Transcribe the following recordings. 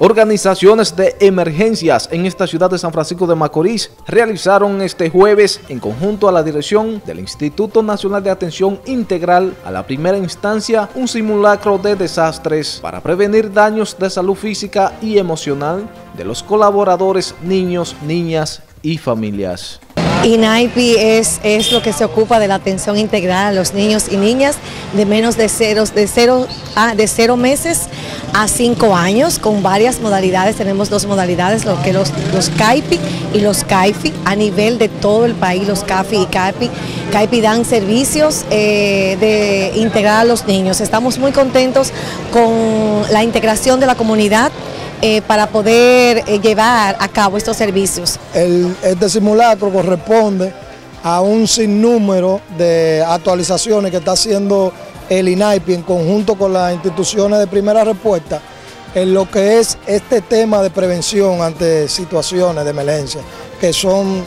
Organizaciones de emergencias en esta ciudad de San Francisco de Macorís realizaron este jueves, en conjunto a la dirección del Instituto Nacional de Atención Integral a la primera instancia, un simulacro de desastres para prevenir daños de salud física y emocional de los colaboradores niños, niñas y familias. INAIPI es, es lo que se ocupa de la atención integral a los niños y niñas de menos de cero, de cero, a, de cero meses a cinco años con varias modalidades. Tenemos dos modalidades, que los, los CAIPI y los CAIFI a nivel de todo el país, los CAFI y CAIPI. CAIPI dan servicios eh, de integrar a los niños. Estamos muy contentos con la integración de la comunidad eh, para poder eh, llevar a cabo estos servicios. este simulacro corresponde a un sinnúmero de actualizaciones que está haciendo el INAIPI en conjunto con las instituciones de primera respuesta en lo que es este tema de prevención ante situaciones de emergencia que son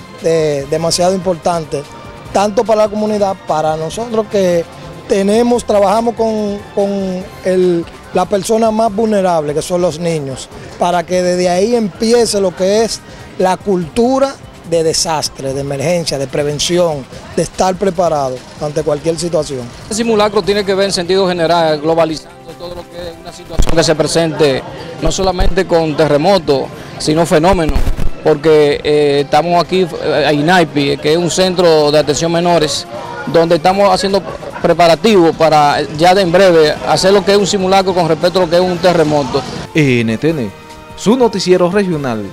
demasiado importantes, tanto para la comunidad, para nosotros que tenemos, trabajamos con, con el la persona más vulnerable, que son los niños, para que desde ahí empiece lo que es la cultura de desastre, de emergencia, de prevención, de estar preparado ante cualquier situación. El simulacro tiene que ver en sentido general, globalizando todo lo que es una situación que se presente, no solamente con terremotos, sino fenómenos, porque eh, estamos aquí eh, a INAIPI, que es un centro de atención menores, donde estamos haciendo preparativos para ya de en breve hacer lo que es un simulacro con respecto a lo que es un terremoto. NTN, su noticiero regional,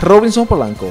Robinson Polanco.